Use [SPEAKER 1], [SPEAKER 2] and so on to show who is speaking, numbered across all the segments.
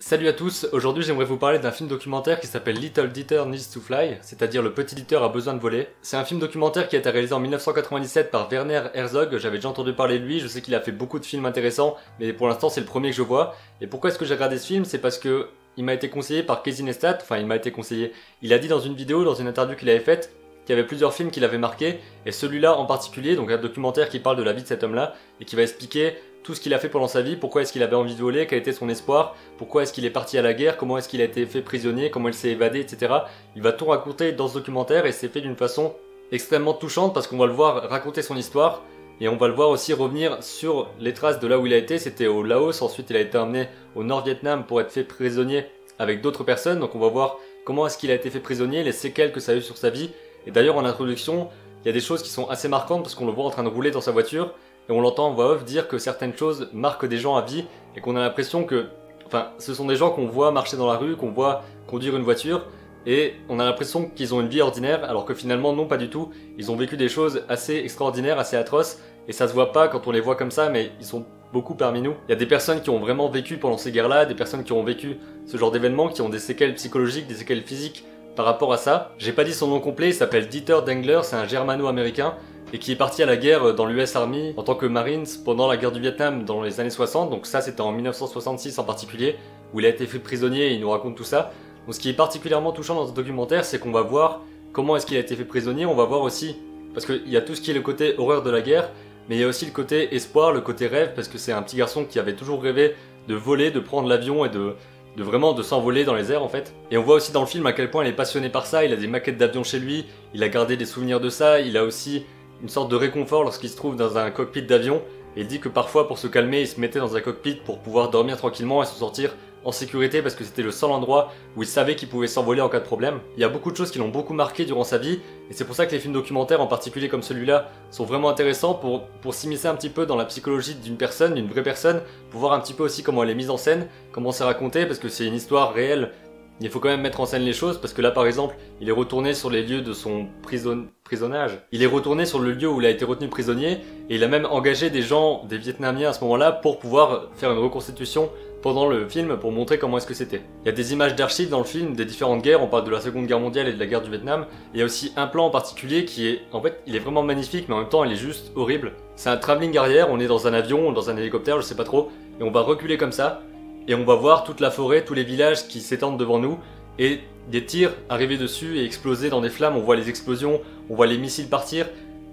[SPEAKER 1] Salut à tous, aujourd'hui j'aimerais vous parler d'un film documentaire qui s'appelle Little Dieter Needs to Fly, c'est-à-dire Le Petit Dieter a besoin de voler. C'est un film documentaire qui a été réalisé en 1997 par Werner Herzog, j'avais déjà entendu parler de lui, je sais qu'il a fait beaucoup de films intéressants, mais pour l'instant c'est le premier que je vois. Et pourquoi est-ce que j'ai regardé ce film? C'est parce que il m'a été conseillé par Casey Neistat, enfin il m'a été conseillé, il a dit dans une vidéo, dans une interview qu'il avait faite, qu'il y avait plusieurs films qui l'avaient marqué, et celui-là en particulier, donc un documentaire qui parle de la vie de cet homme-là, et qui va expliquer tout ce qu'il a fait pendant sa vie, pourquoi est-ce qu'il avait envie de voler, quel était son espoir, pourquoi est-ce qu'il est parti à la guerre, comment est-ce qu'il a été fait prisonnier, comment il s'est évadé, etc. Il va tout raconter dans ce documentaire et c'est fait d'une façon extrêmement touchante parce qu'on va le voir raconter son histoire et on va le voir aussi revenir sur les traces de là où il a été. C'était au Laos, ensuite il a été emmené au Nord-Vietnam pour être fait prisonnier avec d'autres personnes. Donc on va voir comment est-ce qu'il a été fait prisonnier, les séquelles que ça a eu sur sa vie. Et d'ailleurs en introduction, il y a des choses qui sont assez marquantes parce qu'on le voit en train de rouler dans sa voiture et on l'entend en voix off dire que certaines choses marquent des gens à vie et qu'on a l'impression que, enfin, ce sont des gens qu'on voit marcher dans la rue, qu'on voit conduire une voiture et on a l'impression qu'ils ont une vie ordinaire alors que finalement non pas du tout. Ils ont vécu des choses assez extraordinaires, assez atroces et ça se voit pas quand on les voit comme ça mais ils sont beaucoup parmi nous. Il y a des personnes qui ont vraiment vécu pendant ces guerres-là, des personnes qui ont vécu ce genre d'événements, qui ont des séquelles psychologiques, des séquelles physiques par rapport à ça. J'ai pas dit son nom complet, il s'appelle Dieter Dengler, c'est un germano-américain et qui est parti à la guerre dans l'US Army en tant que Marines pendant la guerre du Vietnam dans les années 60. Donc ça, c'était en 1966 en particulier, où il a été fait prisonnier et il nous raconte tout ça. Donc ce qui est particulièrement touchant dans ce documentaire, c'est qu'on va voir comment est-ce qu'il a été fait prisonnier. On va voir aussi, parce qu'il y a tout ce qui est le côté horreur de la guerre, mais il y a aussi le côté espoir, le côté rêve, parce que c'est un petit garçon qui avait toujours rêvé de voler, de prendre l'avion et de, de vraiment de s'envoler dans les airs en fait. Et on voit aussi dans le film à quel point il est passionné par ça, il a des maquettes d'avions chez lui, il a gardé des souvenirs de ça, il a aussi une sorte de réconfort lorsqu'il se trouve dans un cockpit d'avion et dit que parfois pour se calmer il se mettait dans un cockpit pour pouvoir dormir tranquillement et se sortir en sécurité parce que c'était le seul endroit où il savait qu'il pouvait s'envoler en cas de problème. Il y a beaucoup de choses qui l'ont beaucoup marqué durant sa vie et c'est pour ça que les films documentaires en particulier comme celui-là sont vraiment intéressants pour, pour s'immiscer un petit peu dans la psychologie d'une personne, d'une vraie personne, pour voir un petit peu aussi comment elle est mise en scène, comment c'est raconté parce que c'est une histoire réelle il faut quand même mettre en scène les choses parce que là par exemple il est retourné sur les lieux de son prison prisonnage. Il est retourné sur le lieu où il a été retenu prisonnier et il a même engagé des gens, des Vietnamiens à ce moment-là pour pouvoir faire une reconstitution pendant le film pour montrer comment est-ce que c'était. Il y a des images d'archives dans le film des différentes guerres, on parle de la Seconde Guerre mondiale et de la guerre du Vietnam. Il y a aussi un plan en particulier qui est, en fait, il est vraiment magnifique mais en même temps il est juste horrible. C'est un travelling arrière, on est dans un avion, dans un hélicoptère, je sais pas trop, et on va reculer comme ça et on va voir toute la forêt, tous les villages qui s'étendent devant nous, et des tirs arriver dessus et exploser dans des flammes, on voit les explosions, on voit les missiles partir.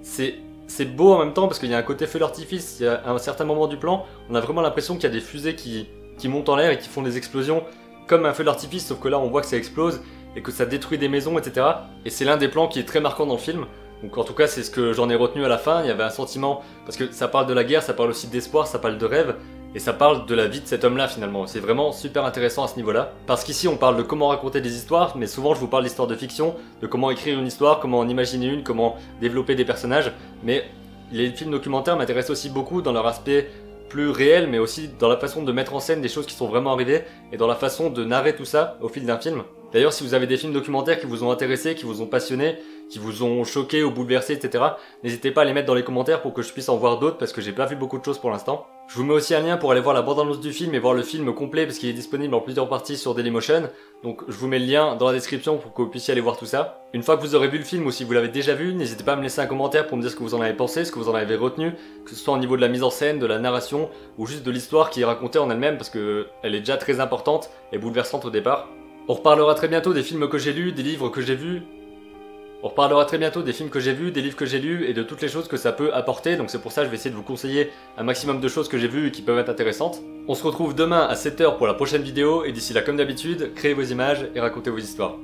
[SPEAKER 1] C'est beau en même temps parce qu'il y a un côté feu d'artifice, a un certain moment du plan, on a vraiment l'impression qu'il y a des fusées qui, qui montent en l'air et qui font des explosions comme un feu d'artifice, sauf que là on voit que ça explose et que ça détruit des maisons, etc. Et c'est l'un des plans qui est très marquant dans le film. Donc en tout cas c'est ce que j'en ai retenu à la fin, il y avait un sentiment, parce que ça parle de la guerre, ça parle aussi d'espoir, ça parle de rêve, et ça parle de la vie de cet homme-là finalement. C'est vraiment super intéressant à ce niveau-là. Parce qu'ici on parle de comment raconter des histoires, mais souvent je vous parle d'histoires de fiction, de comment écrire une histoire, comment en imaginer une, comment développer des personnages. Mais les films documentaires m'intéressent aussi beaucoup dans leur aspect plus réel, mais aussi dans la façon de mettre en scène des choses qui sont vraiment arrivées et dans la façon de narrer tout ça au fil d'un film. D'ailleurs, si vous avez des films documentaires qui vous ont intéressé, qui vous ont passionné, qui vous ont choqué ou bouleversé, etc., n'hésitez pas à les mettre dans les commentaires pour que je puisse en voir d'autres parce que j'ai pas vu beaucoup de choses pour l'instant. Je vous mets aussi un lien pour aller voir la bande-annonce du film et voir le film complet parce qu'il est disponible en plusieurs parties sur Dailymotion. Donc je vous mets le lien dans la description pour que vous puissiez aller voir tout ça. Une fois que vous aurez vu le film ou si vous l'avez déjà vu, n'hésitez pas à me laisser un commentaire pour me dire ce que vous en avez pensé, ce que vous en avez retenu, que ce soit au niveau de la mise en scène, de la narration ou juste de l'histoire qui est racontée en elle-même parce que elle est déjà très importante et bouleversante au départ. On reparlera très bientôt des films que j'ai lus, des livres que j'ai vus, on reparlera très bientôt des films que j'ai vus, des livres que j'ai lus et de toutes les choses que ça peut apporter. Donc c'est pour ça que je vais essayer de vous conseiller un maximum de choses que j'ai vues et qui peuvent être intéressantes. On se retrouve demain à 7h pour la prochaine vidéo et d'ici là comme d'habitude, créez vos images et racontez vos histoires.